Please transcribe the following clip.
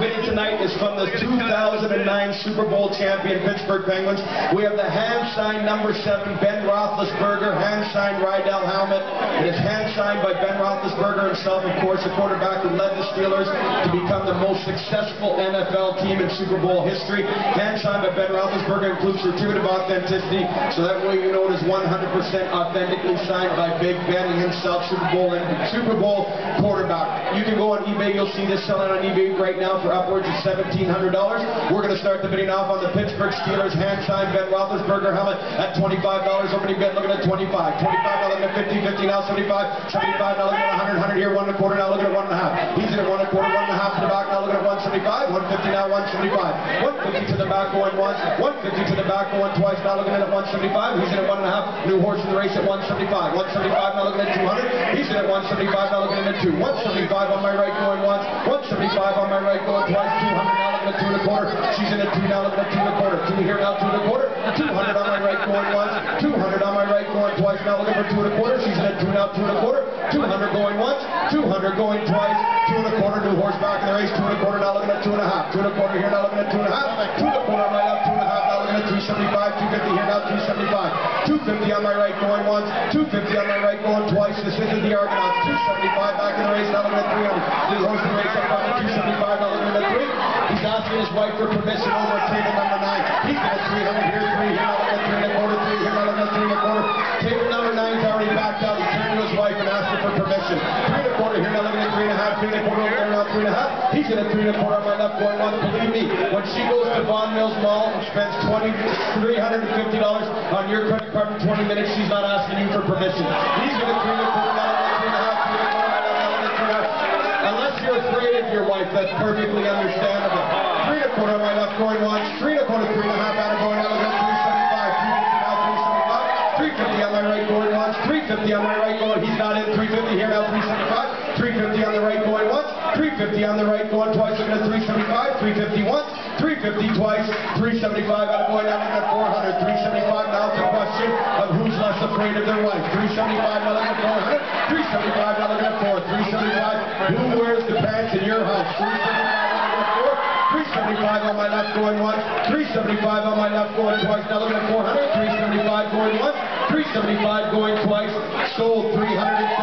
bidding tonight is from the 2009 Super Bowl champion Pittsburgh Penguins. We have the hand signed number seven Ben Roethlisberger hand signed Riddell helmet. It is hand signed by Ben Roethlisberger himself, of course, the quarterback who led the Steelers to become the most successful NFL team in Super Bowl history. Hand signed by Ben Roethlisberger includes certificate of authenticity, so that way you know it is 100% authentically signed by Big Ben himself, Super Bowl and Super Bowl quarterback. You can go on eBay, you'll see this selling on eBay right now for upwards of $1,700. We're going to start the bidding off on the Pittsburgh Steelers hand-signed Ben Roethlisberger helmet at $25. Opening bid looking at $25, 25 now looking at 50, 50 now 75. 75 now looking at 100, 100 here, one and a quarter now looking at one and a half. He's in at one and a quarter, one and a half to the back now looking at 175. 150 now 175. 150 to the back going once. 150 to the back going twice now looking at 175. He's in at one and a half. New horse in the race at 175. 175 now looking at 200. He's in at 175 now looking at 2. 175 on my right going once. 175 on my right going twice, 200 now looking at two and a quarter. She's in at two now looking at two and a quarter. Two here now, two and a quarter. 200 on my right going once. 200 on my right going twice now looking for two and a quarter. She's in at two now, two and a quarter. 200 going once. 200 going twice. Two and a quarter. New horse back in the race. Two and a quarter now looking at two and a half. Two and a quarter here now looking at two and a half. Two and a quarter on my 275, 250, Here now, 275. 250 on my right going once, 250 on my right going twice. This isn't the Argonauts. 275 back in the race, out of the 300. Lee hosts the race up on 275, out of the 3. He's asking his wife for permission over table number 9. He's got 300 here, 3 here, out of 3 and a quarter, 3 here, out of 3 and a quarter. Table number 9's already backed out. He's turned to his wife and asked her for permission. Three and quarter here, now looking at three and a half, three and a quarter there, now three and a half. He's in a three and a quarter on my left going one. Believe me, when she goes to Vaughan Mills Mall and spends $20, on your credit card in 20 minutes, she's not asking you for permission. He's in a three and a quarter, now at three and a half, three and a quarter, at three and. Unless you're afraid of your wife, that's perfectly understandable. Three and a quarter on my left going once, three and a quarter, three and a half out of going 375, 350 now 375, 350 on my right going once, 350 on my right going, he's not in, 350 here now, 375, 350 on the right going once, 350 on the right going twice, looking at 375, 350 once, 350 twice, 375 out of going out looking at 400, 375 now it's a question of who's less afraid of their wife, 375 now looking at 400, 375 now looking at 4, 375, who wears the pants in your house, 375 on my left going once, 375 on my left going twice, now looking at 400, 375 going once, 375 going twice, sold $375.